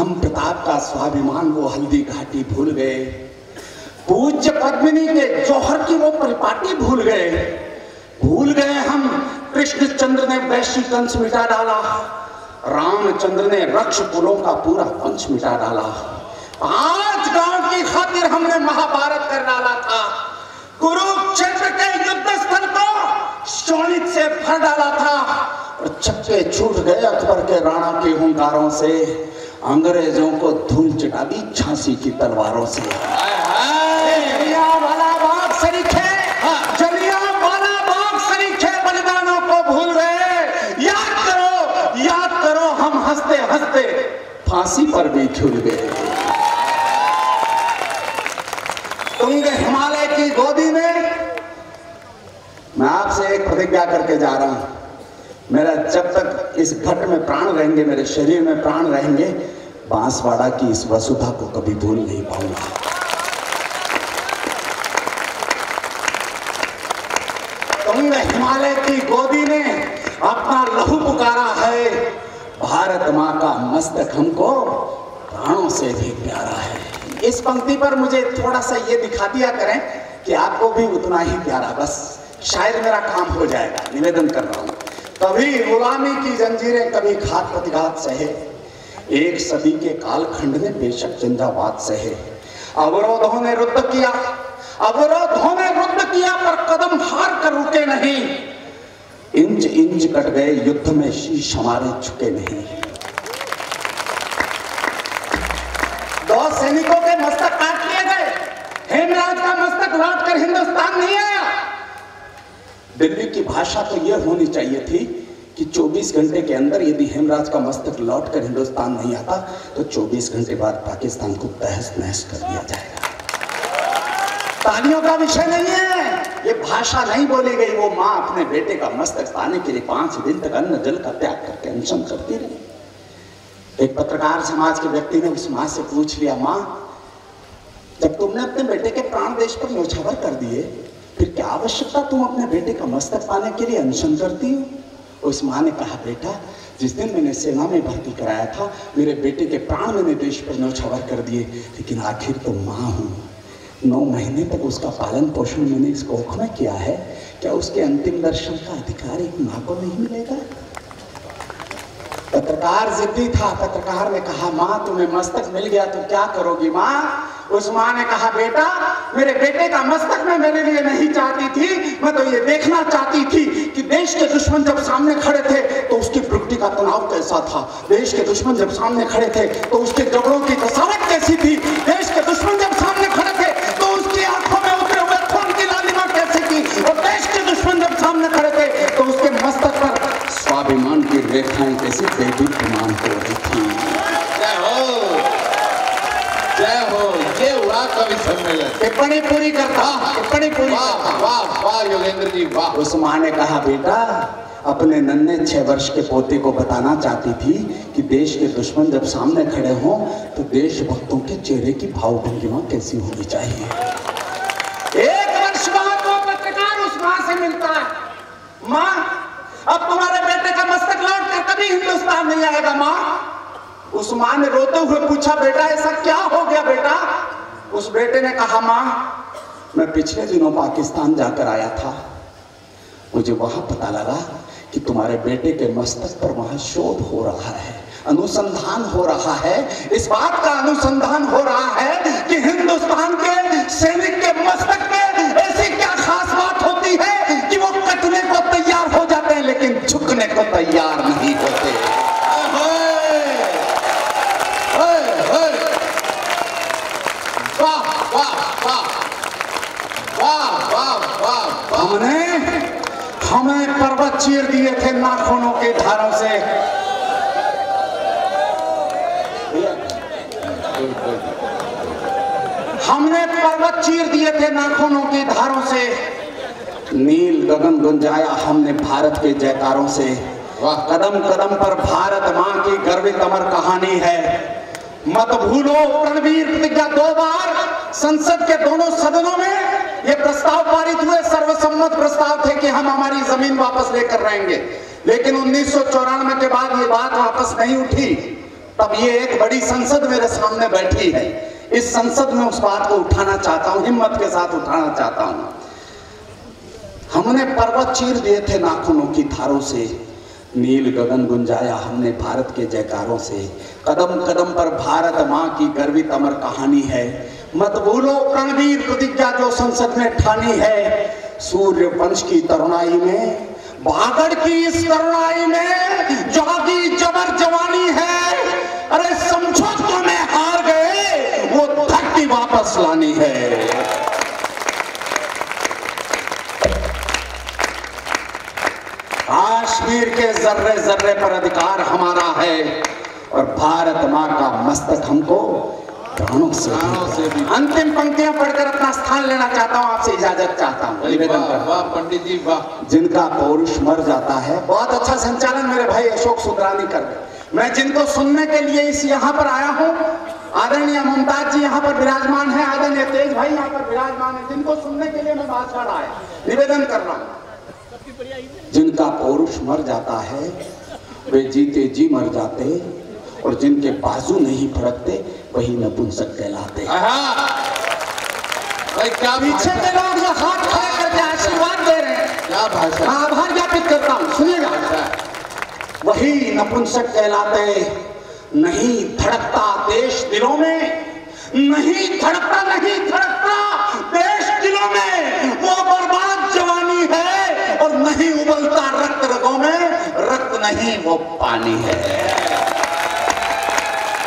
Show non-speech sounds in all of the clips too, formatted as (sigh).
हम प्रताप का स्वाभिमान वो हल्दी घाटी भूल गए। पूज्य पद्मिनी के जौहर की वो परिपाटी भूल गए। भूल गए हम, कृष्णचंद्र ने वैश्य कंस मिटा डाला। रामचंद्र ने रक्ष कुलों का पूरा वंश मिटा डाला। पाँच गाँव की खातिर हमने महाभारत कर डाला था। कुरुक्षेत्र के युद्ध स्थल को शोणित से भर डाला था। और चक्के छूट गए अकबर के राणा के हुंकारों से। अंग्रेज़ों को धूल चटा दी झांसी की तलवारों से। जलियांवाला बाग सरीखे जलियांवाला बाग सरीखे बलिदानों को भूल गए याद करो याद करो हम हँसते हँसते फांसी पर भी झूल गए। तुंग हिमालय की गोदी में मैं आपसे एक प्रतिज्ञा करके जा रहा हूँ। मेरा जब तक इस घट में प्राण रहेंगे, मेरे शरीर में प्राण रहेंगे, बांसवाड़ा की इस वसुधा को कभी भूल नहीं पाऊँगा। तुंग हिमालय की गोदी ने अपना लहू पुकारा है। भारत माँ का मस्तक हमको प्राणों से भी प्यारा है। इस पंक्ति पर मुझे थोड़ा सा ये दिखा दिया करें कि आपको भी उतना ही प्यारा, बस शायद मेरा काम हो जाएगा। निवेदन कर रहा हूँ। कभी गुलामी की जंजीरें कभी घात प्रतिघात सहे। एक सदी के कालखंड ने बेशक जिंदाबाद सहे। अवरोधों ने रुद्ध किया, अवरोधों ने रुद्ध किया, पर कदम हार कर रुके नहीं। इंच इंच कट गए, युद्ध में शीश हमारे झुके नहीं। दो सैनिकों के मस्तक काट लिए गए। हेमराज का मस्तक लौट कर हिंदुस्तान नहीं आया। दिल्ली की भाषा तो यह होनी चाहिए थी कि 24 घंटे के अंदर यदि हेमराज का मस्तक लौट कर हिंदुस्तान नहीं आता तो 24 घंटे बाद पाकिस्तान को तहस नहस कर दिया जाएगा। तालियों का विषय नहीं है। ये भाषा नहीं बोली गई, वो माँ अपने बेटे का मस्तक पाने के लिए पाँच दिन तक अन्न जल का त्याग करके अनशन करती रही। एक पत्रकार समाज के व्यक्ति ने उस माँ से पूछ लिया, माँ, जब तुमने अपने बेटे के प्राण देश पर न्यौछावर कर दिए फिर क्या आवश्यकता तुम अपने बेटे का मस्तक पाने के लिए अनशन करती हो? उस माँ ने कहा, बेटा, जिस दिन मैंने सेना में भर्ती कराया था, मेरे बेटे के प्राण मैंने देश पर नौछावर कर दिए, लेकिन आखिर तो माँ हूँ। नौ महीने तक उसका पालन पोषण मैंने इस कोख में किया है। क्या उसके अंतिम दर्शन का अधिकार एक माँ को नहीं मिलेगा? पत्रकार जिद्दी था, पत्रकार ने कहा, माँ, तुम्हें मस्तक मिल गया तो क्या करोगी माँ? उस माँ ने कहा, बेटा, मेरे बेटे का मस्तक मैं मेरे लिए नहीं चाहती थी, मैं तो ये देखना चाहती थी कि देश के दुश्मन जब सामने खड़े थे तो उसकी प्रकृति का तनाव कैसा था? देश के दुश्मन जब सामने खड़े थे तो उसके जबड़ों की कसावट कैसी थी? देश के दुश्मन जब सामने खड़े थे तो उसकी आँखों में उतरे हुए खून की लालिमा कैसी थी? और देश के दुश्मन जब सामने खड़े थे तो उसके मस्तक पर स्वाभिमान की रेखाएँ कैसी बेदीप्यमान हो रही थी। जय हो। जय हो। ये हुआ कवि सम्मेलन। टिप्पणी पूरी करता टिप्पणी पूरी वाह वाह वाह योगेंद्र जी वाह। उस माँ ने कहा बेटा अपने नन्हे छह वर्ष के पोते को बताना चाहती थी कि देश के दुश्मन जब सामने खड़े हों तो देशभक्तों के चेहरे की भाव भंगिमा कैसी होनी चाहिए? एक वर्ष बाद वो पत्रकार उस माँ से मिलता है। माँ अब तुम्हारे बेटे का मस्तक लौट कर कभी हिंदुस्तान नहीं आएगा, माँ। उस माँ ने रोते हुए पूछा, बेटा, ऐसा क्या हो गया बेटा? उस बेटे ने कहा, माँ, मैं पिछले दिनों पाकिस्तान जाकर आया था। मुझे वहाँ पता लगा कि तुम्हारे बेटे के मस्तक पर वहाँ शोध हो रहा है, अनुसंधान हो रहा है। इस बात का अनुसंधान हो रहा है कि हिंदुस्तान के सैनिक के मस्तक में ऐसी क्या खास बात होती है लेकिन झुकने को तैयार नहीं होते। हमने, हमें पर्वत चीर दिए थे नाखूनों के धारों से। हमने पर्वत चीर दिए थे नाखूनों की धारों से। नील गगन गुंजाया हमने भारत के जयकारों से। वाह। कदम कदम पर भारत माँ की गर्वित अमर कहानी है। मत भूलो रणवीर प्रतिज्ञा दो बार। संसद के दोनों सदनों में ये प्रस्ताव पारित हुए। सर्वसम्मत प्रस्ताव थे कि हम हमारी ज़मीन वापस लेकर रहेंगे। लेकिन उन्नीस सौ चौरानवे के बाद ये बात वापस नहीं उठी। तब ये एक बड़ी संसद मेरे सामने बैठी है। इस संसद में उस बात को उठाना चाहता हूँ हिम्मत के साथ उठाना चाहता हूँ। हमने पर्वत चीर दिए थे नाखूनों की धारों से। नील गगन गुंजाया हमने भारत के जयकारों से। कदम कदम पर भारत माँ की गर्वित अमर कहानी है। मत भूलो रणवीर प्रतिज्ञा जो संसद में ठानी है। सूर्य वंश की तरुणाई में भागड़ की इस तरुणाई में जागी जबर जवानी है। अरे समझो तो मैं हार गए, वो धरती वापस लानी है। काश्मीर के जर्रे जर्रे पर अधिकार हमारा है और भारत माँ का मस्तक हमको प्राणों से से भी- अंतिम पंक्तियाँ पढ़कर अपना स्थान लेना चाहता हूँ आपसे इजाज़त चाहता हूँ। निवेदन वाह। पंडित जी वाह। जिनका पौरुष मर जाता है बहुत अच्छा संचालन मेरे भाई अशोक सुंदरानी कर मैं जिनको सुनने के लिए इस यहाँ पर आया हूँ आदरणीय मुमताज़ जी यहाँ पर विराजमान है। आदरणीय तेज भाई यहाँ पर विराजमान है। जिनको सुनने के लिए मैं भाषण आया। निवेदन कर रहा हूँ। जिनका पौरुष मर जाता है वे जीते जी मर जाते और जिनके बाजू नहीं फड़कते वही नपुंसक कहलाते क्या पीछे भाषा के लोग जो हाथ खड़े करके आशीर्वाद दे रहे हैं। क्या भाषा आभार ज्ञापित करता हूँ सुनिएगा। वही नपुंसक कहलाते नहीं धड़कता देश दिलों में नहीं धड़कता नहीं धड़कता देश दिलों में वो बर्बाद जवानी है और नहीं उबलता रक्त रगों में रक्त नहीं वो पानी है।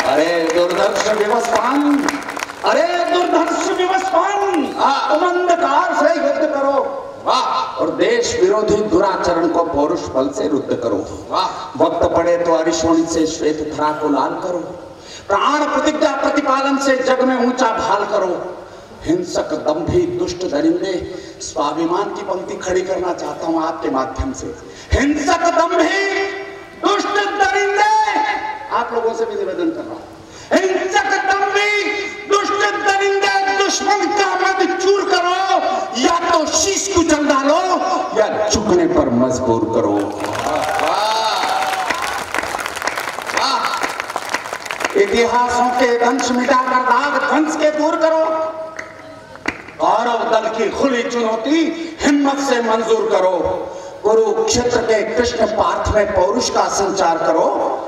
अरे दुर्धर्ष विवस्वान अरे दुर्धर्ष विवस्वान तुम अंधकार से युद्ध करो। वाह। और देश विरोधी दुराचरण को पौरुष बल से रुद्ध करो। वाह। वक्त पड़े तो अरिशोणी से श्वेत धरा को लाल करो। प्राण प्रतिज्ञा प्रतिपालन से जग में ऊँचा भाल करो। हिंसक दंभी दुष्ट दरिंदे स्वाभिमान की पंक्ति खड़ी करना चाहता हूँ आपके माध्यम से। हिंसक दंभी! दुष्ट दरिंदे आप लोगों से भी निवेदन कर रहा हूँ। हिंसक दंभी दुष्ट दरिंदे दुश्मन का मत चूर करो, या तो शीश कुचल डालो, या झुकने पर मजबूर करो। इतिहासों के दंश मिटाकर दाग ध्वंस के दूर करो। गौरव दल की खुली चुनौती हिम्मत से मंजूर करो। कुरुक्षेत्र के कृष्ण पार्थ में पौरुष का संचार करो।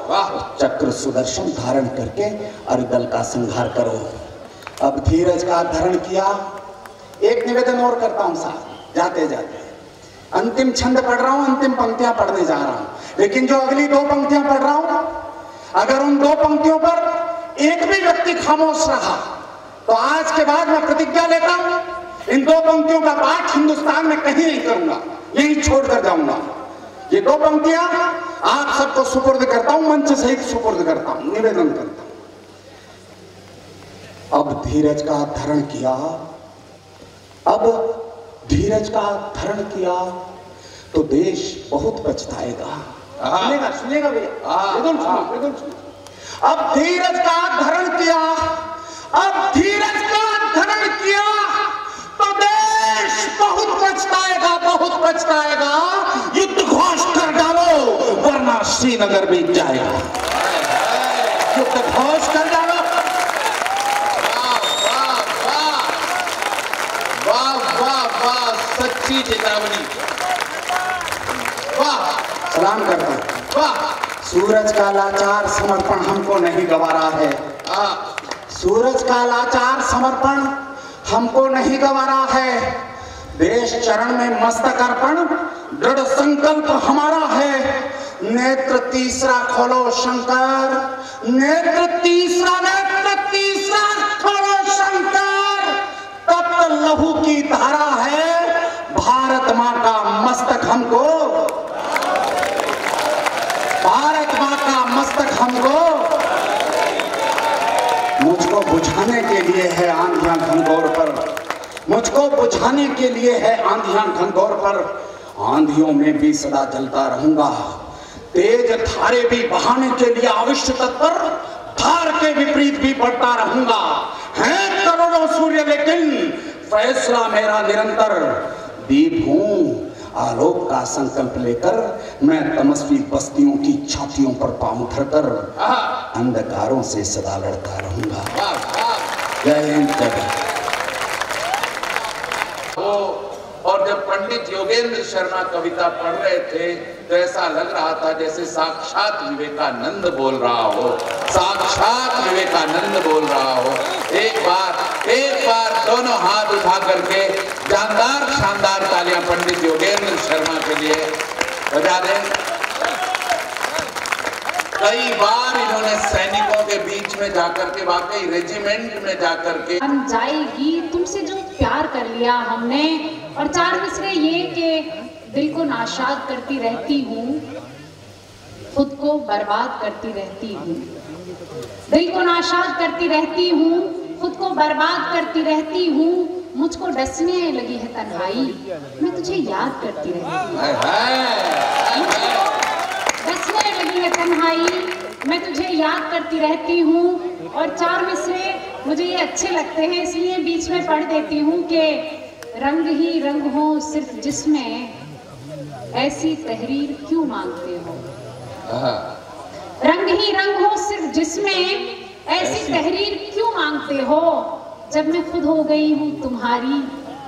वाह। चक्र सुदर्शन धारण करके अरिदल का संहार करो। अब धीरज का धारण किया। एक निवेदन और करता हूँ साहब। जाते जाते। अंतिम छंद पढ़ रहा हूँ अंतिम पंक्तियाँ पढ़ने जा रहा हूँ। लेकिन जो अगली दो पंक्तियाँ पढ़ रहा हूँ अगर उन दो पंक्तियों पर एक भी व्यक्ति खामोश रहा तो आज के बाद मैं प्रतिज्ञा लेता हूँ इन दो पंक्तियों का पाठ हिंदुस्तान में कहीं नहीं करूँगा। यही छोड़कर जाऊँगा। ये दो पंक्तियाँ आप सबको सुपुर्द करता हूँ मंच सहित सुपुर्द करता हूँ निवेदन करता हूँ। अब धीरज का धरण किया। अब धीरज का धरण किया तो देश बहुत पछताएगा। हाँ। सुनेगा सुनेगा भैया? हाँ, अब धीरज का धरण किया अब धीरज का धरण किया तो देश बहुत पछताएगा बहुत पछताएगा। युद्ध घोष कर डालो वरना श्रीनगर बीत जाएगा। युद्ध घोष कर डालो। वाह वाह वाह वाह वाह वाह सच्ची चेतावनी। वाह। सलाम करता हूँ। वाह। सूरज का लाचार समर्पण हमको नहीं गवारा है। आ, सूरज का लाचार समर्पण हमको नहीं गवारा है। देश चरण में मस्तक अर्पण, दृढ़ संकल्प हमारा है। नेत्र तीसरा खोलो, शंकर। नेत्र तीसरा नेत्र तीसरा, खोलो, शंकर। तप्त लहू की धारा है। भारत माँ का मस्तक हमको। भारत माँ का मस्तक हमको। मुझको बुझाने के लिए है आंधियाँ घनघोर पर। मुझको बुझाने के लिए है आंधियाँ घनघोर पर। आंधियों में भी सदा जलता रहूँगा। तेज धारे भी बहाने के लिए अवश्य तत्पर धार के विपरीत भी बढ़ता रहूँगा। है करोड़ों सूर्य लेकिन फैसला मेरा निरंतर। दीप हूँ आलोक का संकल्प लेकर मैं तमस्वी बस्तियों की छातियों पर पाँव धरकर अंधकारों से सदा लड़ता रहूँगा। जय हिंद जय भारत। वो और जब योगेंद्र शर्मा कविता पढ़ रहे थे तो ऐसा लग रहा था जैसे साक्षात विवेकानंद बोल रहा हो। साक्षात विवेकानंद बोल रहा हो। एक बार एक बार दोनों हाथ उठा करके जानदार शानदार तालियाँ पंडित योगेंद्र शर्मा के लिए बजा दें। कई बार इन्होंने सैनिकों के बीच में जाकर के वाकई रेजिमेंट में जाकर के हम जाएगी तुमसे जो प्यार कर लिया हमने। और चार मिसरे ये कि दिल को नाशाद करती रहती हूँ खुद को बर्बाद करती रहती हूँ। दिल को नाशाद करती रहती हूँ खुद को बर्बाद करती रहती हूँ। मुझको डसने लगी है तन्हाई मैं तुझे याद करती रहती हूँ। है तन्हाई मैं तुझे याद करती रहती हूँ और चार मिसरे मुझे ये अच्छे लगते हैं इसलिए बीच में पढ़ देती हूँ कि रंग ही रंग हो सिर्फ़ जिसमें ऐसी तहरीर क्यों मांगते हो? हाँ, रंग ही रंग हो सिर्फ़ जिसमें ऐसी। तहरीर क्यों मांगते हो? जब मैं खुद हो गई हूँ तुम्हारी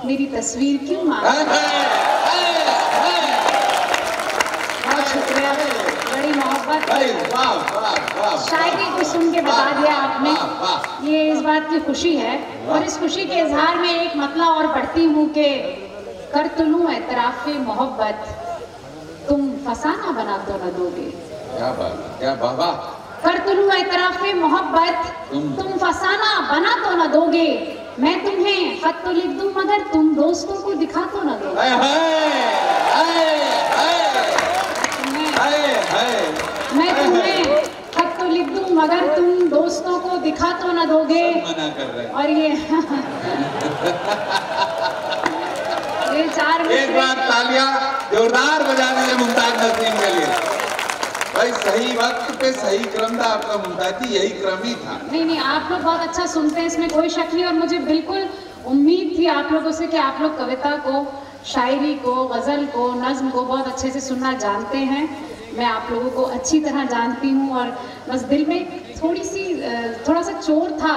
मेरी तस्वीर क्यों मांगते हो? हाय, हाय। बहुत शुक्रिया। शायरी को सुन के बता दिया आपने। ये इस बात की खुशी है और इस खुशी के इजहार में एक मतला और पढ़ती हूँ कि कर तुलू एतराफ मोहब्बत तुम फसाना बना तो न दोगे। क्या बात क्या बाबा कर तुलू एतराफ मोहब्बत तुम- तुम फसाना बना तो न दोगे। मैं तुम्हें खत तो लिख दूँ मगर तुम दोस्तों को दिखा तो न दोगे हाय, हाय, हाय, हाय, तुम्हें- हाय, हाय। मैं तुम्हें खत तो लिख दूँ मगर तुम दोस्तों को दिखा तो ना दोगे। मना कर रहे और ये ये चार एक बार तालियाँ जोरदार बजा दीजिए मुमताज़ नसीम के लिए। भाई सही वक्त पे सही क्रम था आपका मुमताज़ जी यही क्रम ही था। नहीं नहीं आप लोग बहुत अच्छा सुनते हैं इसमें कोई शक नहीं और मुझे बिल्कुल उम्मीद थी आप लोगों से कि आप लोग कविता को शायरी को गज़ल को नज्म को बहुत अच्छे से सुनना जानते हैं। मैं आप लोगों को अच्छी तरह जानती हूँ और बस दिल में थोड़ी सी थोड़ा सा चोर था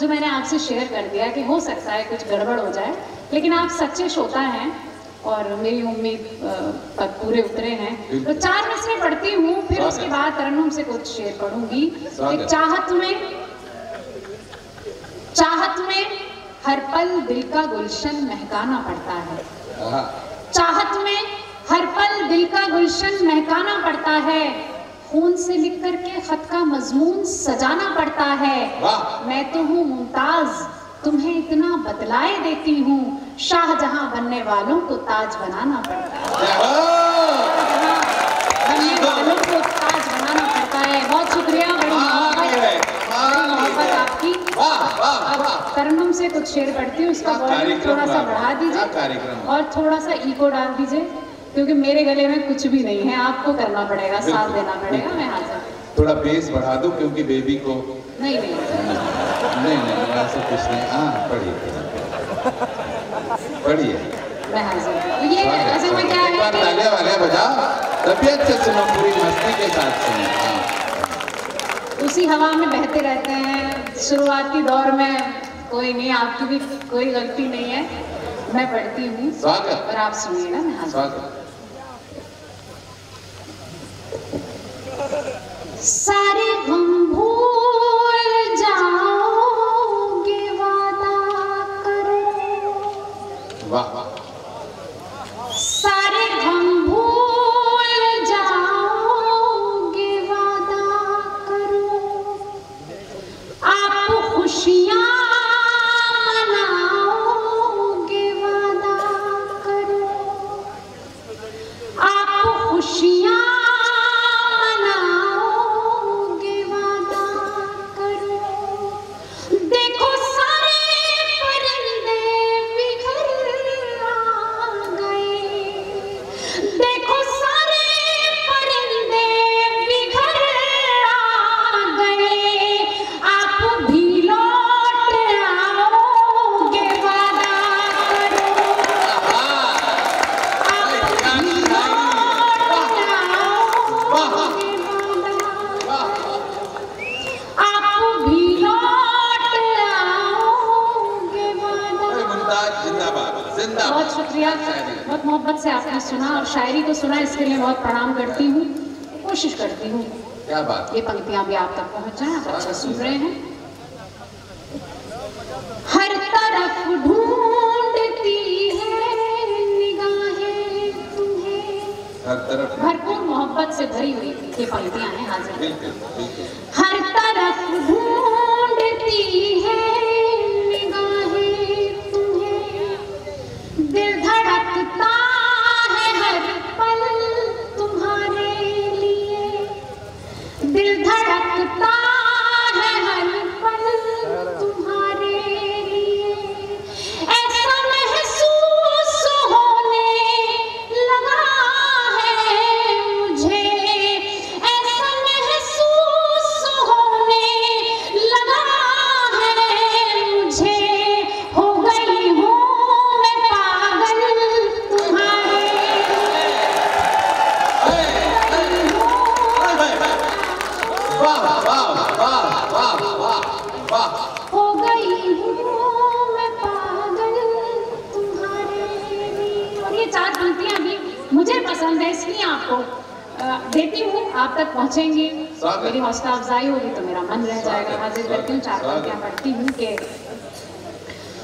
जो मैंने आपसे शेयर कर दिया कि हो सकता है कुछ गड़बड़ हो जाए। लेकिन आप सच्चे श्रोता हैं और मेरी उम्मीद पर पूरे उतरे हैं। तो चार मिसरे पढ़ती हूँ फिर उसके बाद तरन्नुम से कुछ शेयर पढ़ूँगी। एक चाहत में चाहत में हर पल दिल का गुलशन महकाना पड़ता है। हाँ, चाहत में हर पल दिल का गुलशन महकाना पड़ता है। खून से लिख करके खत का मजमून सजाना पड़ता है। मैं तो हूँ मुमताज़ तुम्हें इतना बतलाए देती हूँ। शाहजहां बनने वालों को ताज बनाना पड़ता है। हो। बनने वालों को ताज बनाना पड़ता है। बहुत शुक्रिया बड़ी कमाल की है, मोहब्बत की है। आपकी अब वाह। से कुछ शेर पढ़ती हूँ उसका वॉल्यूम थोड़ा सा बढ़ा दीजिए और थोड़ा सा इको डाल दीजिए। क्योंकि मेरे गले में कुछ भी नहीं है आपको करना पड़ेगा साथ देना पड़ेगा मैं हाजिर थोड़ा बेस बढ़ा दो क्योंकि बेबी को नहीं नहीं। नहीं नहीं ऐसा कुछ नहीं। हाँ पढ़िए पढ़िए मैं हाजिर तो ये असल में क्या है? तालियाँ वालियाँ बजाओ तबियत से सुनो पूरी मस्ती के साथ सुनो। हाँ। उसी हवा में बहते रहते हैं। शुरुआती दौर में कोई नहीं आपकी भी कोई गलती नहीं है। मैं पढ़ती हूँ। स्वागत। और आप सुनिएगा मैं हाजिर सारे गम भूल जाओगे वादा करो। वाह मोहब्बत से आपने सुना और शायरी को सुना इसके लिए बहुत प्रणाम करती हूँ। कोशिश करती हूँ। क्या बात ये पंक्तियाँ भी आप तक पहुँच जाए आप अच्छा सुन रहे हैं। हर तरफ़ ढूंढती है निगाहें तुम्हें। भरपूर मोहब्बत से भरी हुई ये पंक्तियाँ हैं हाजिर। हर तरफ़ ढूंढती है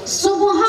Subhan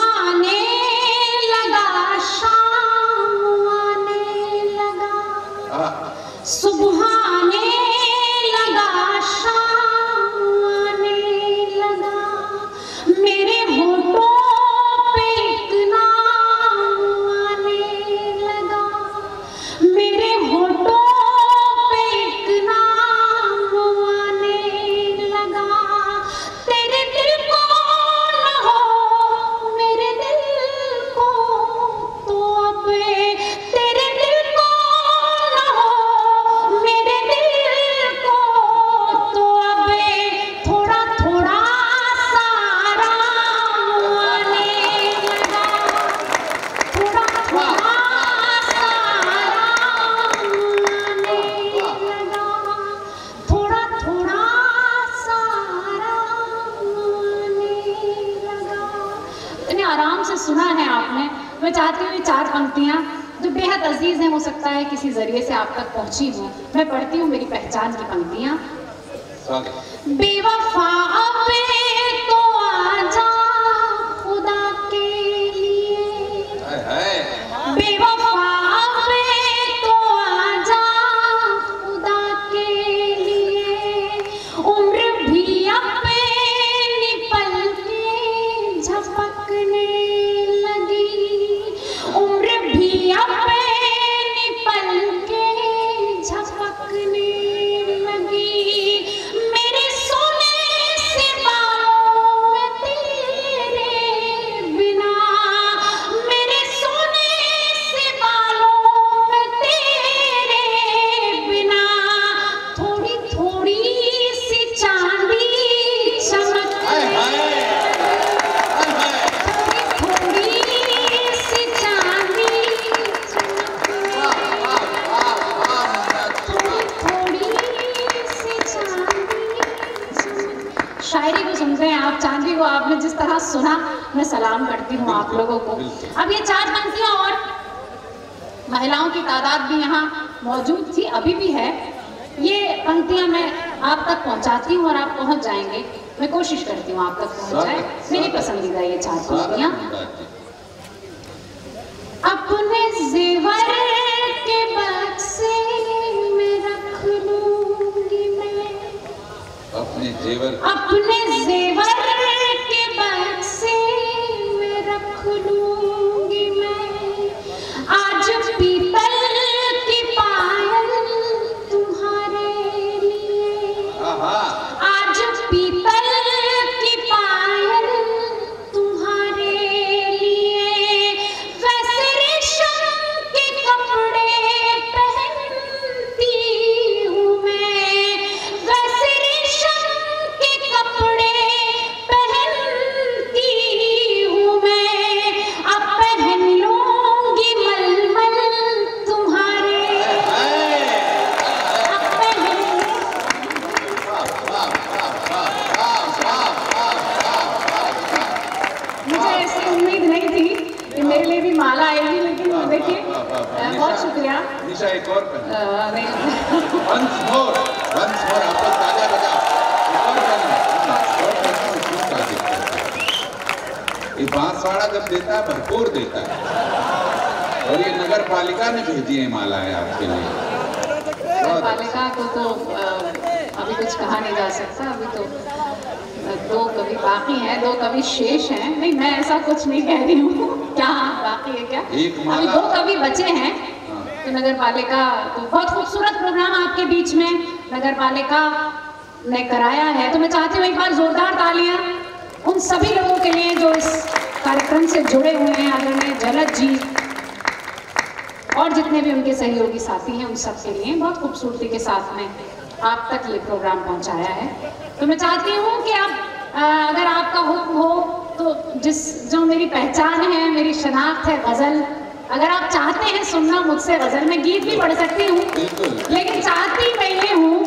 ने भेजी है आपके लिए। अच्छा। को तो अभी कुछ कहा नहीं जा सकता अभी तो दो कवि बाकी हैं दो कवि शेष हैं। नहीं मैं ऐसा कुछ नहीं कह रही हूँ। क्या बाकी है क्या? एक अभी दो कवि बचे हैं। हाँ। तो नगर पालिका तो बहुत खूबसूरत प्रोग्राम आपके बीच में नगर पालिका ने कराया है। तो मैं चाहती हूँ एक बार जोरदार तालियाँ उन सभी लोगों के लिए जो इस कार्यक्रम से जुड़े हुए हैं आदरणीय जलद जी। और जितने भी उनके सहयोगी साथी हैं उन सब के लिए बहुत खूबसूरती के साथ में आप तक ये प्रोग्राम पहुँचाया है। तो मैं चाहती हूँ कि आप अगर आपका हुक्म हो तो जिस जो मेरी पहचान है मेरी शनाख्त है गज़ल अगर आप चाहते हैं सुनना मुझसे गज़ल मैं गीत भी पढ़ सकती हूँ। लेकिन चाहती मैं ये हूँ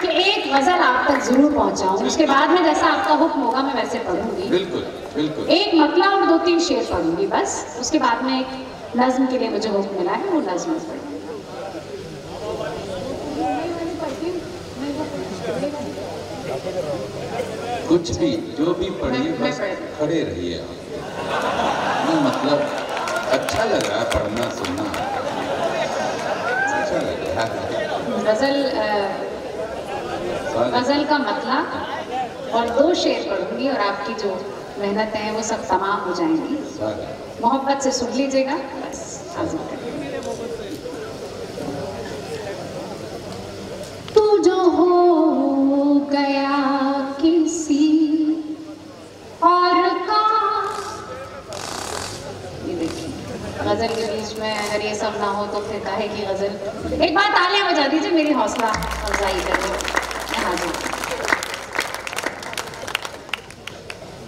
कि एक गज़ल आप तक ज़रूर पहुंचाऊं। उसके बाद में जैसा आपका हुक्म होगा मैं वैसे पढ़ूँगी। बिल्कुल बिल्कुल। एक मतला और दो तीन शेर पढ़ूँगी बस। उसके बाद में एक नज्म के लिए मुझे हुक्म मिला है वो नज्म कुछ भी जो भी पढ़िए मैं बस खड़े रहिए आप मतलब अच्छा लग रहा है पढ़ना सुनना। अच्छा लग। गज़ल गज़ल का मतला और दो शेर पढ़ूँगी और आपकी जो मेहनत है, वो सब तमाम हो जाएँगी। मोहब्बत से सुन लीजिएगा। बस तू जो हो गया किसी और का। ये देखिए, गज़ल के बीच में अगर ये सब ना हो तो फिर काहे की गज़ल? एक बार तालियाँ बजा दीजिए, मेरी हौसला अफजाई कर दो मैं हाजिर हूँ।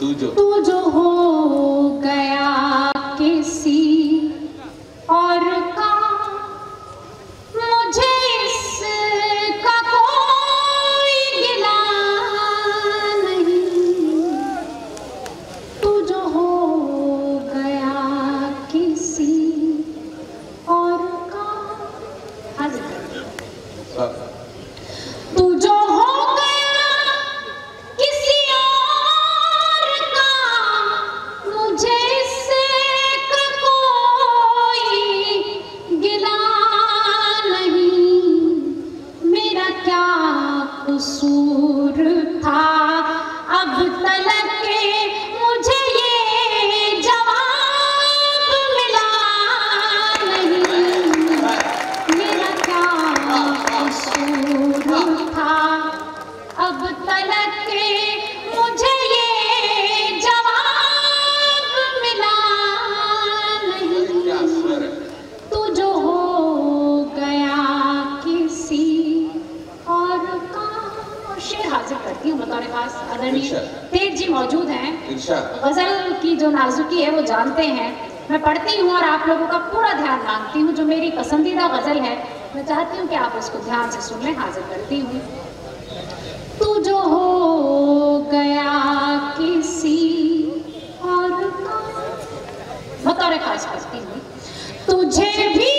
तू जो तू जो हो की जो नाजुकी है, वो जानते हैं। मैं पढ़ती हूँ और आप लोगों का पूरा ध्यान मांगती हूँ, जो मेरी पसंदीदा गज़ल है। मैं चाहती हूँ कि आप उसको ध्यान से सुन लें, हाजिर करती हूँ। तू जो हो गया किसी और का बतौर खास करती हूँ। तुझे भी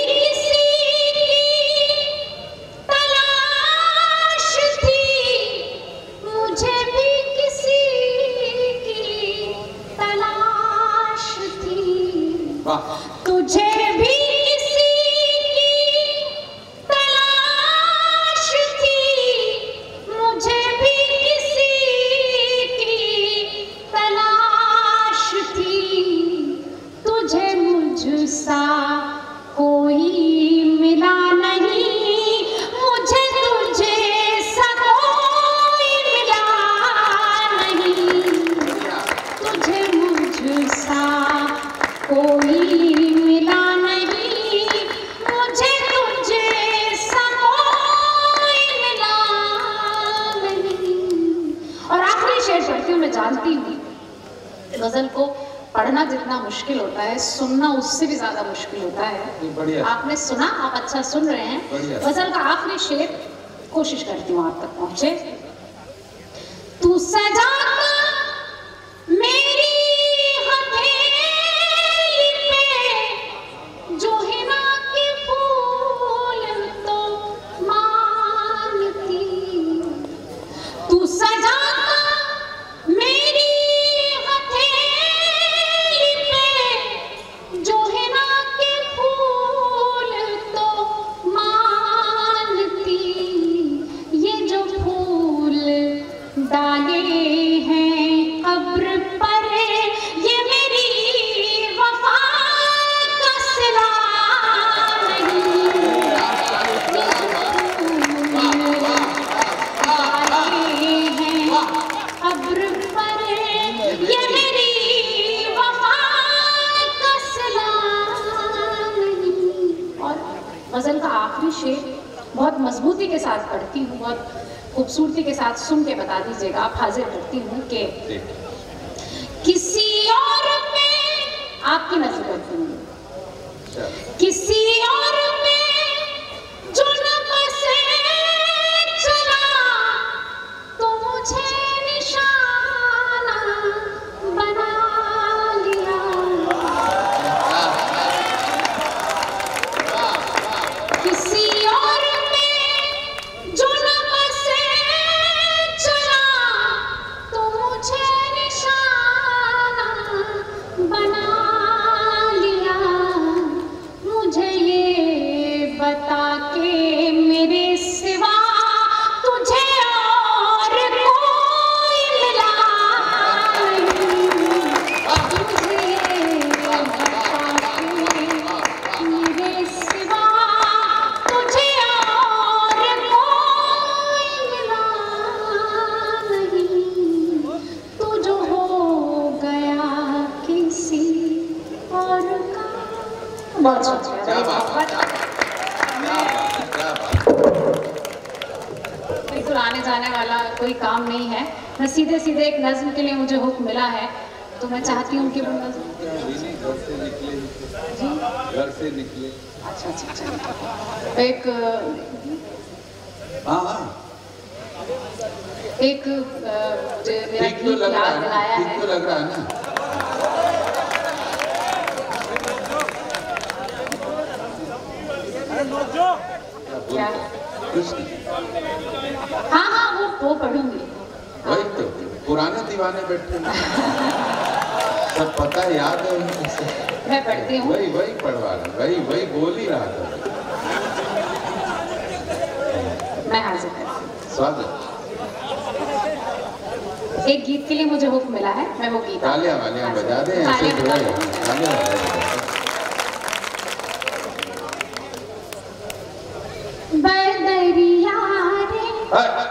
पढ़ना जितना मुश्किल होता है सुनना उससे भी ज़्यादा मुश्किल होता है। आपने सुना आप अच्छा सुन रहे हैं। फ़सल गज़ल का आखिरी शेर कोशिश करती हूँ आप तक पहुँचे। तू सजा cuestión que क्या याद है मैं पढ़ती हूँ। वही वही पढ़वा रहा वही वही बोल ही रहा था। स्वागत एक गीत के लिए मुझे हुक्म मिला है मैं वो गीत तालियाँ वालियाँ हाँ बजा दे ऐसे जो है। तालियाँ बदरिया रे।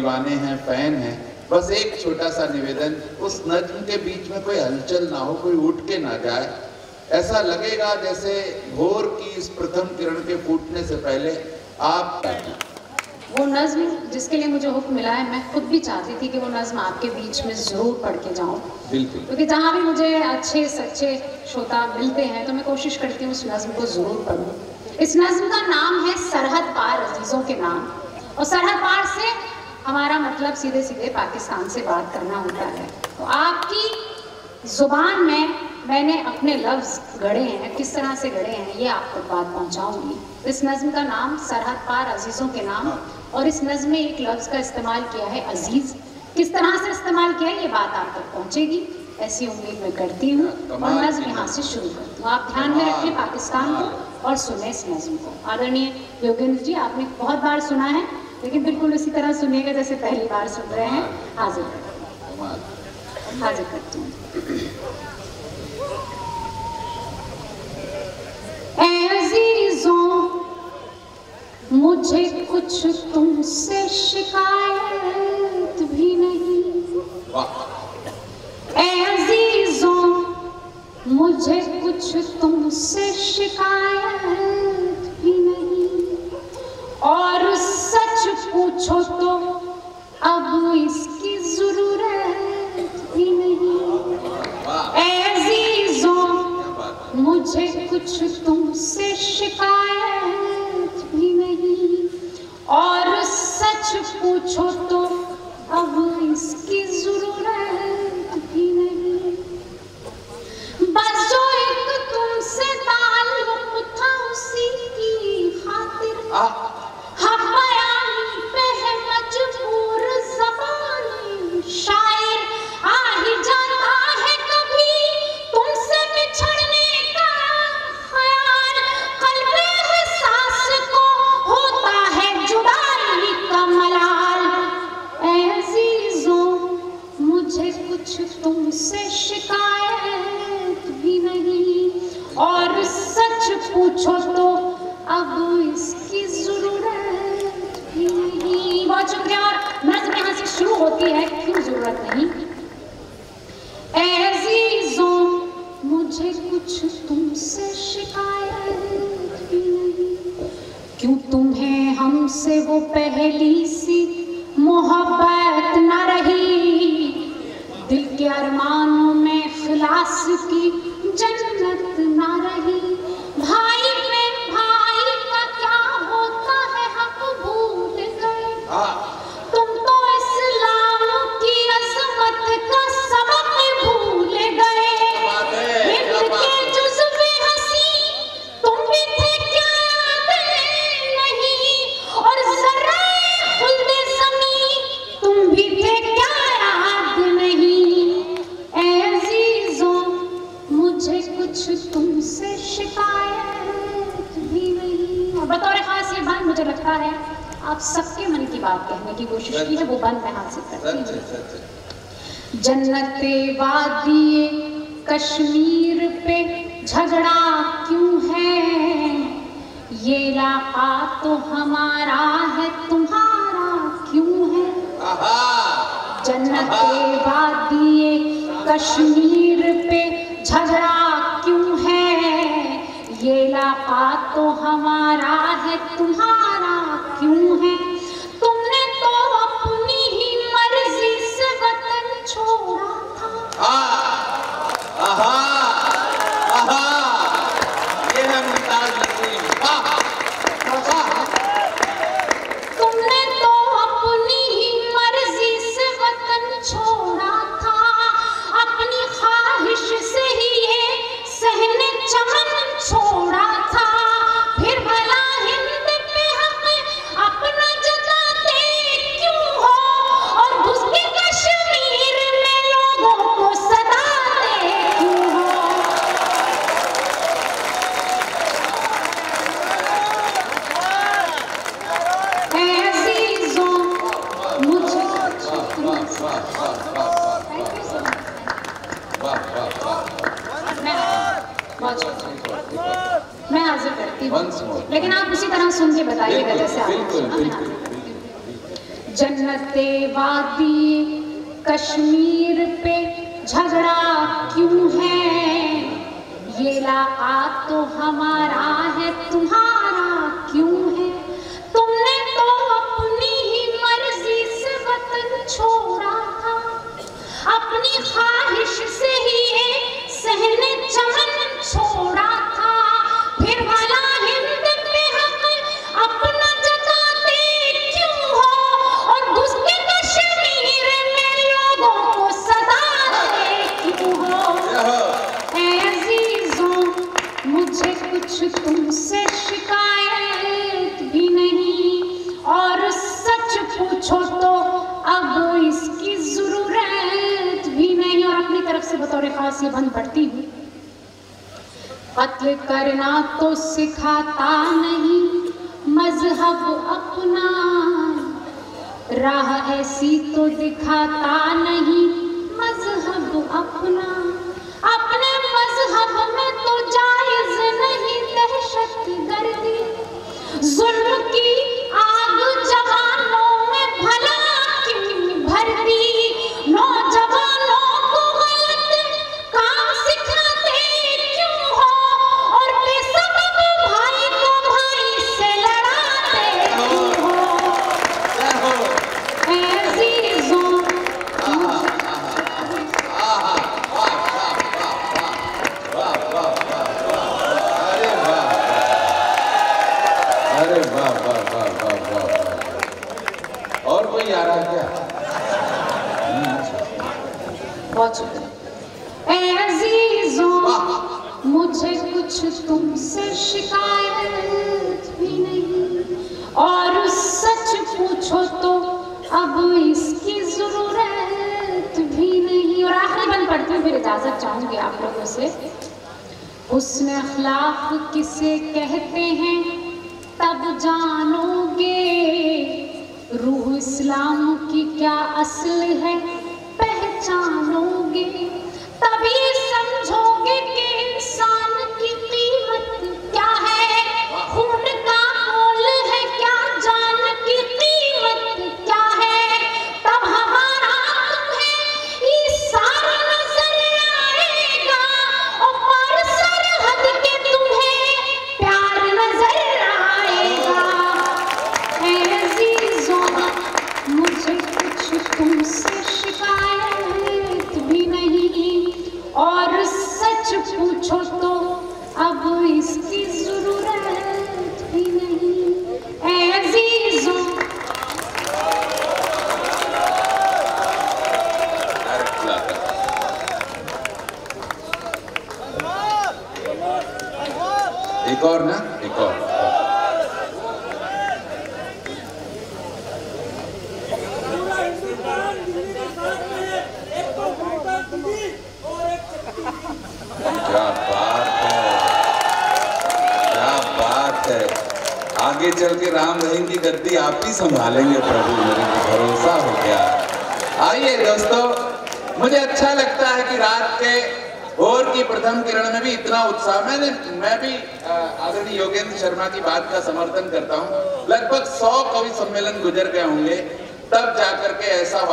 दीवाने हैं फ़ैन हैं बस एक छोटा सा निवेदन उस नज्म के बीच में कोई हलचल ना हो कोई उठ के ना जाए। ऐसा लगेगा जैसे भोर की इस प्रथम किरण के फूटने से पहले आप वो नज्म जिसके लिए मुझे हुक्म मिला है मैं खुद भी चाहती थी कि वो नज्म आपके बीच में ज़रूर पढ़ के जाऊँ। बिल्कुल। क्योंकि जहाँ भी मुझे अच्छे सच्चे श्रोता मिलते हैं तो मैं कोशिश करती हूँ उस नज्म को ज़रूर पढूं। इस नज्म का नाम है सरहद पार अजीज़ों के नाम। और सरहद पार से हमारा मतलब सीधे सीधे पाकिस्तान से बात करना होता है। तो आपकी ज़ुबान में मैंने अपने लफ्ज़ गढ़े हैं किस तरह से गढ़े हैं ये आपको बात पहुंचाऊँगी। इस नज्म का नाम सरहद पार अजीज़ों के नाम और इस नज्म में एक लफ्ज़ का इस्तेमाल किया है अज़ीज़। किस तरह से इस्तेमाल किया है ये बात आप तक पहुंचेगी। ऐसी उम्मीद मैं करती हूँ और नज्म यहाँ से शुरू करती हूँ। आप ध्यान में रखें पाकिस्तान को और सुने इस नज्म को। आदरणीय योगेंद्र जी आपने बहुत बार सुना है। लेकिन बिल्कुल उसी तरह सुनिएगा जैसे पहली बार सुन रहे हैं। हाजिर करती हाजिर करती हूँ। मुझे कुछ तुमसे शिकायत भी नहीं। अजीजों मुझे कुछ तुमसे शिकायत मोहब्बत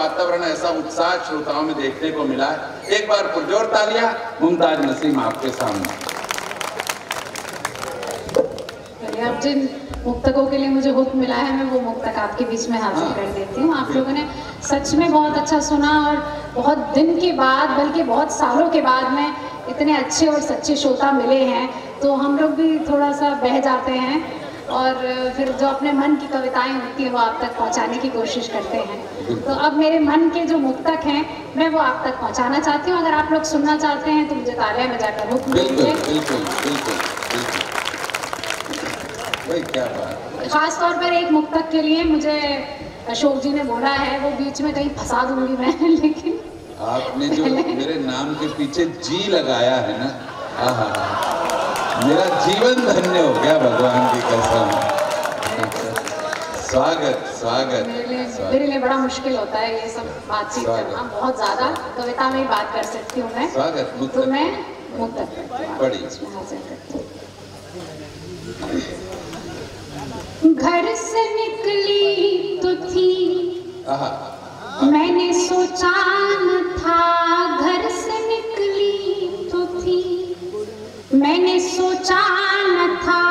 वातावरण ऐसा उत्साह श्रोताओं में देखने को मिला है। एक बार पुरजोर तालियाँ मुमताज़ नसीम आपके सामने। तो जिन मुक्तकों के लिए मुझे हुक्म मिला है मैं वो मुक्तक आपके बीच में हासिल हाँ। कर देती हूँ। आप लोगों ने सच में बहुत अच्छा सुना और बहुत दिन के बाद बल्कि बहुत सालों के बाद में इतने अच्छे और सच्चे श्रोता मिले हैं। तो हम लोग भी थोड़ा सा बह जाते हैं और फिर जो अपने मन की कविताएँ होती है वो आप तक पहुँचाने की कोशिश करते हैं। तो अब मेरे मन के जो मुक्तक हैं मैं वो आप तक पहुंचाना चाहती हूँ। अगर आप लोग सुनना चाहते हैं तो मुझे तालियाँ बजाकर हुक्म दीजिए बिल्कुल बिल्कुल खास तौर पर एक मुक्तक के लिए मुझे अशोक जी ने बोला है वो बीच में कहीं फंसा दूँगी मैं (laughs) लेकिन आपने जो मेरे नाम के पीछे जी लगाया है ना आहा मेरा जीवन धन्य हो गया भगवान की कसम स्वागत स्वागत मेरे लिए बड़ा मुश्किल होता है ये सब बातचीत करना। बहुत ज़्यादा कविता में ही बात कर सकती हूँ मैं। स्वागत तो मैं बड़ी घर से निकली तो थी। मैंने सोचा न था घर से निकली तो थी। मैंने सोचा न था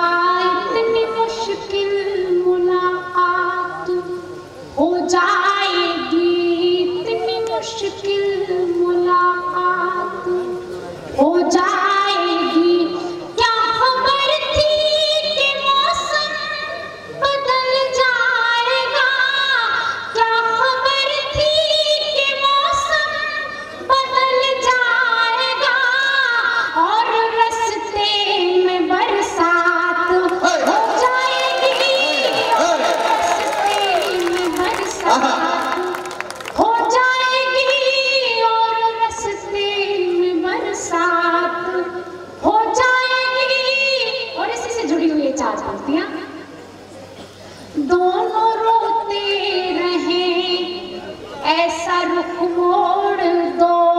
इतनी मुश्किल हो जाएगी इतनी मुश्किल मुलाकात। हो जाएगी ऐसा रुख मोड़ दो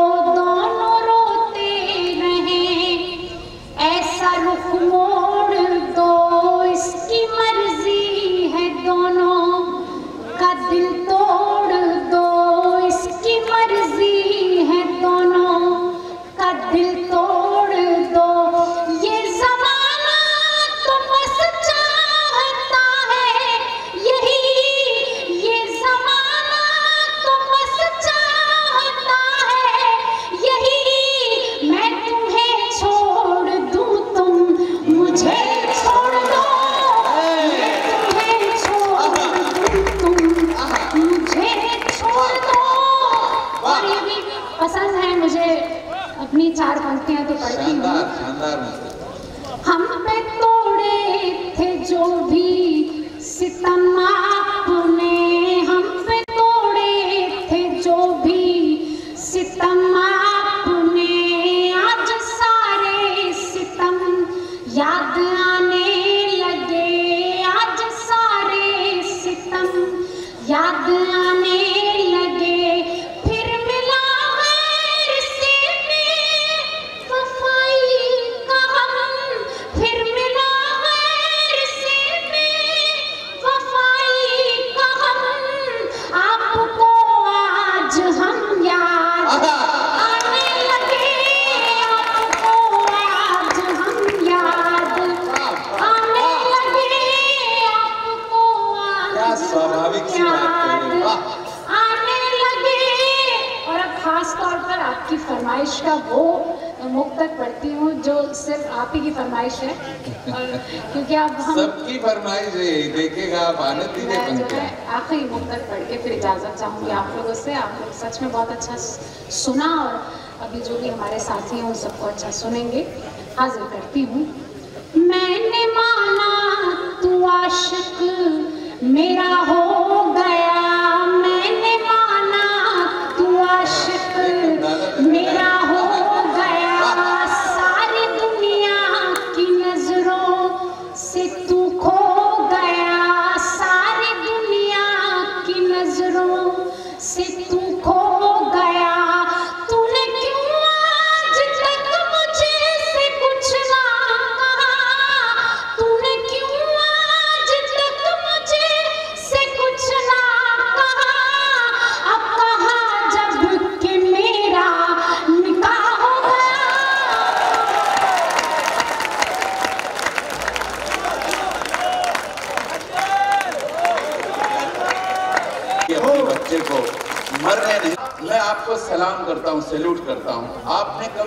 स्वाभाविक सी बात हो। खास तौर पर आपकी फरमाइश का वो मुक्तक पढ़ती हूँ जो सिर्फ़ आप ही की फरमाइश है। और क्योंकि अब हम सबकी फरमाइश है देखेगा आप आनंद जो है आखिरी मुक्तक पढ़ के फिर इजाज़त चाहूँगी आप लोगों से। आप लोग सच में बहुत अच्छा सुना और अभी जो भी हमारे साथी हैं उन सबको अच्छा सुनेंगे। हाजिर करती हूँ। मैंने माना तू आशिक मेरा हो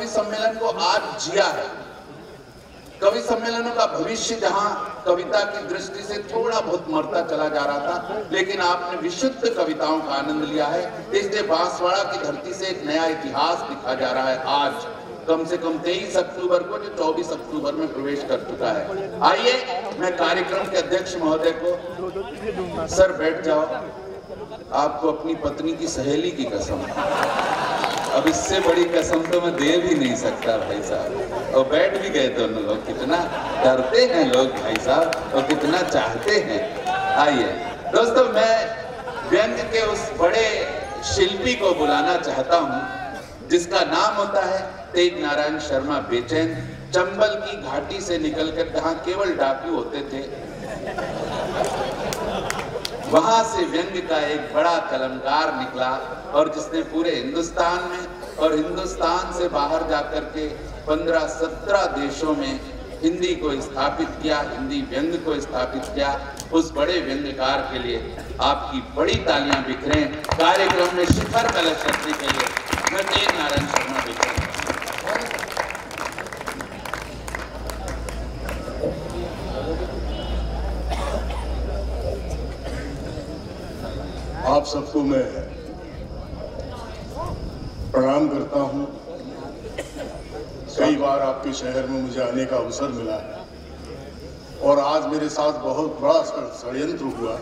कवि सम्मेलन को आज जिया है। कवि सम्मेलनों का भविष्य जहाँ कविता की दृष्टि से थोड़ा बहुत मरता चला जा रहा था, लेकिन आपने विशुद्ध कविताओं का आनंद लिया है। इसलिए बांसवाड़ा की धरती से एक नया इतिहास लिखा जा रहा है आज। कम से कम 23 अक्टूबर को जो 24 अक्टूबर में प्रवेश कर चुका है। आइए, मैं कार्यक्रम के अध्यक्ष महोदय को सर बैठ जाओ। आपको अपनी पत्नी की सहेली की कसम। अब इससे बड़ी कसम तो मैं दे भी नहीं सकता भाई साहब। और बैठ भी गए दोनों लोग, कितना डरते हैं लोग भाई साहब, और कितना चाहते हैं। आइए, दोस्तों, मैं व्यंग के उस बड़े शिल्पी को बुलाना चाहता हूँ, जिसका नाम होता है तेज नारायण शर्मा बेचैन। चंबल की घाटी से निकलकर जहाँ केवल डाकू होते थे वहाँ से व्यंग का एक बड़ा कलमकार निकला और जिसने पूरे हिंदुस्तान में और हिंदुस्तान से बाहर जाकर के 15-17 देशों में हिंदी को स्थापित किया, हिंदी व्यंग को स्थापित किया, उस बड़े व्यंग्यकार के लिए आपकी बड़ी तालियाँ बिखरें। कार्यक्रम में शिखर कलश रखने के लिए नारायण शर्मा बिखरें। आप सबको मैं प्रणाम करता हूँ। कई बार आपके शहर में मुझे आने का अवसर मिला है। और आज मेरे साथ बहुत बड़ा षड- षड्यंत्र हुआ।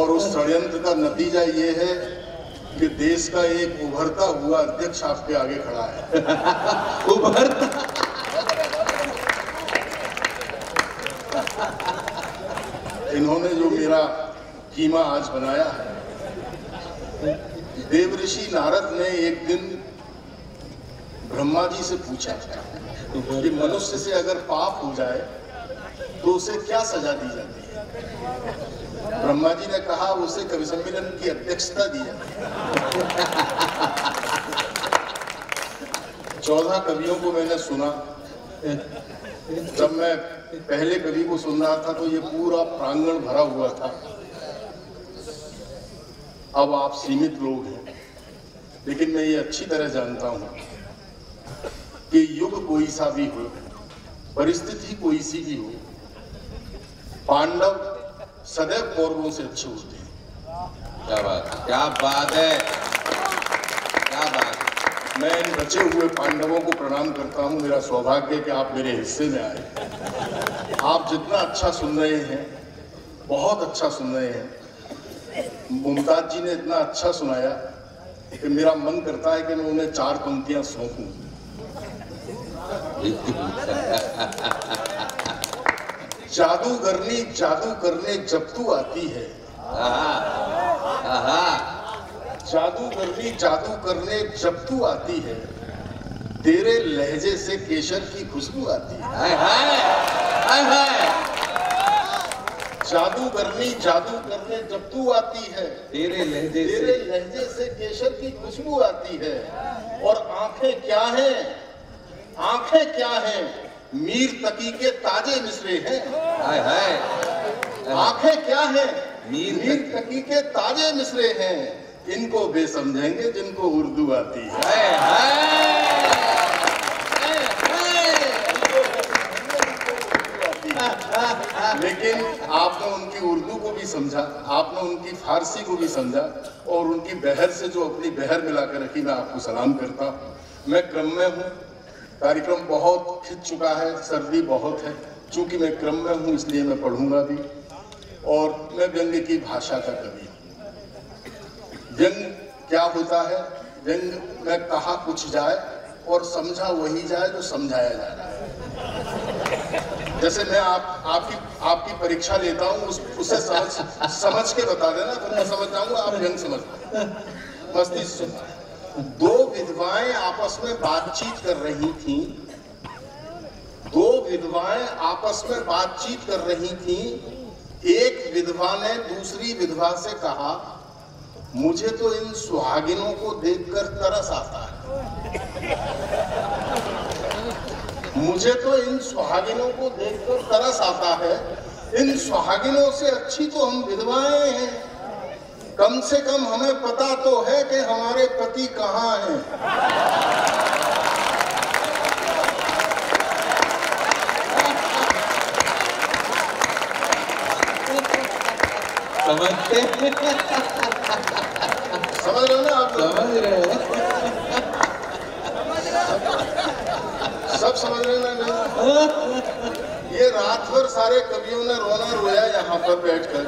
और उस षडयंत्र का नतीजा ये है कि देश का एक उभरता हुआ अध्यक्ष आपके आगे खड़ा है। उभरता? इन्होंने जो मेरा कीमा आज बनाया है देवऋषि नारद ने एक दिन ब्रह्मा जी से पूछा कि मनुष्य से अगर पाप हो जाए तो उसे क्या सजा दी जाती है? ब्रह्मा जी ने कहा, उसे कवि सम्मेलन की अध्यक्षता दी जाती है। चौदह कवियों को मैंने सुना। जब मैं पहले कवि को सुन रहा था तो ये पूरा प्रांगण भरा हुआ था। अब आप सीमित लोग हैं, लेकिन मैं ये अच्छी तरह जानता हूँ कि युग कोई सा भी हो, परिस्थिति कोई सी भी हो, पांडव सदैव कौरवों से अच्छे होते हैं। क्या बात क्या बात है? मैं इन बचे हुए पांडवों को प्रणाम करता हूँ। मेरा सौभाग्य कि आप मेरे हिस्से में आए। आप जितना अच्छा सुन रहे हैं, बहुत अच्छा सुन रहे हैं। मुमताज़ जी ने इतना अच्छा सुनाया कि मेरा मन करता है कि मैं उन्हें चार पंक्तियाँ सौंपूं। जादूगरनी जादू करने जब तू आती है। आहा जादू करनी जादू करने जब तू आती है तेरे लहजे से केशर की खुशबू आती है। हाय हाय हाय हाय। जादू करनी जादू करने जब तू आती है तेरे लहजे तेरे लहजे से केशर की खुशबू आती है। और आँखें क्या हैं? आँखें क्या हैं? मीर तकी के ताजे मिसरे हैं। हाय हाय। आँखें क्या हैं? मीर मीर तकी के ताजे मिसरे हैं। इनको बेसमझेंगे जिनको उर्दू आती है। लेकिन आपने उनकी उर्दू को भी समझा आपने उनकी फारसी को भी समझा और उनकी बहर से जो अपनी बहर मिलाकर रखी मैं आपको सलाम करता हूँ। मैं क्रम में हूँ। कार्यक्रम बहुत खिंच चुका है सर्दी बहुत है। चूँकि मैं क्रम में हूँ इसलिए मैं पढ़ूँगा भी। और मैं व्यंग्य की भाषा का कवि हूँ। व्यंग क्या होता है? व्यंग में कहा कुछ जाए और समझा वही जाए जो समझाया जा रहा है। जैसे मैं आप, आपकी आपकी परीक्षा लेता हूँ, उस, उसे समझ समझ के बता देना तो मैं समझ जाऊँगा, आप व्यंग समझ। मस्ती से सुनना दो विधवाएँ आपस में बातचीत कर रही थी। दो विधवाएँ आपस में बातचीत कर रही थी। एक विधवा ने दूसरी विधवा से कहा मुझे तो इन सुहागिनों को देखकर तरस आता है। मुझे तो इन सुहागिनों को देखकर तरस आता है। इन सुहागिनों से अच्छी तो हम विधवाएँ हैं। कम से कम हमें पता तो है कि हमारे पति कहाँ हैं। समझते समझ रहे हो ना आप समझ रहे हैं सब समझ रहे ना नहीं? ये रात भर सारे कवियों ने रोना रोया यहाँ पर बैठकर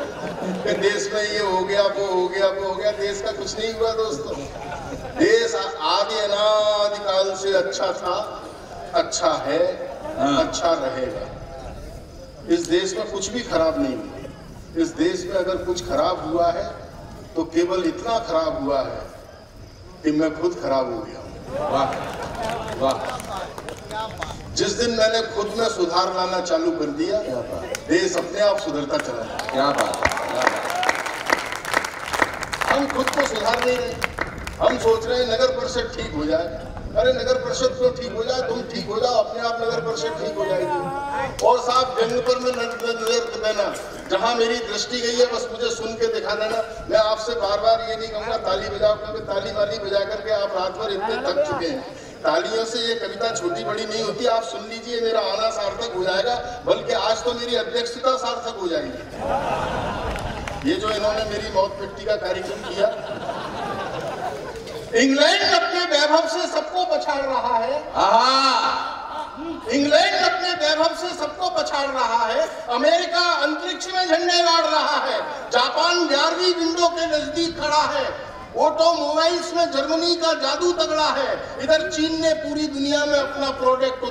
कि देश में ये हो गया वो हो गया वो हो गया देश का कुछ नहीं हुआ दोस्तों देश आदि अनादिकाल से अच्छा था अच्छा है अच्छा रहेगा इस देश में कुछ भी खराब नहीं हुआ इस देश में अगर कुछ खराब हुआ है तो केवल इतना खराब हुआ है कि मैं खुद खराब हो गया हूँ वाह वाह जिस दिन मैंने खुद में सुधार लाना चालू कर दिया देश अपने आप सुधरता चला। क्या बात। हम खुद को सुधार नहीं रहे हम सोच रहे हैं नगर परिषद ठीक हो जाए अरे नगर परिषद क्यों ठीक हो जाए, तुम ठीक हो जाओ, अपने आप नगर परिषद ठीक हो जाएगी। और साहब जंग पर में नज़र देना। जहाँ मेरी दृष्टि गई है, बस मुझे सुन के दिखा देना। मैं आपसे बार बार ये नहीं कहूँगा, ताली बजाओ, क्योंकि ताली वाली बजा करके आप रात भर इतने थक चुके हैं। तालियों से ये कविता छोटी बड़ी नहीं होती, आप सुन लीजिए, मेरा आना सार्थक हो जाएगा, बल्कि आज तो मेरी अध्यक्षता सार्थक हो जाएगी। ये जो इन्होंने मेरी मौत मिट्टी का कार्यक्रम किया इंग्लैंड अपने वैभव से सबको पछाड़ रहा है। इंग्लैंड अपने वैभव से सबको पछाड़ रहा है। अमेरिका अंतरिक्ष में झंडे गाड़ रहा है। जापान ग्यारहवीं विंडो के नज़दीक खड़ा है। ऑटोमोबाइल्स में जर्मनी का जादू तगड़ा है। इधर चीन ने पूरी दुनिया में अपना प्रोडक्ट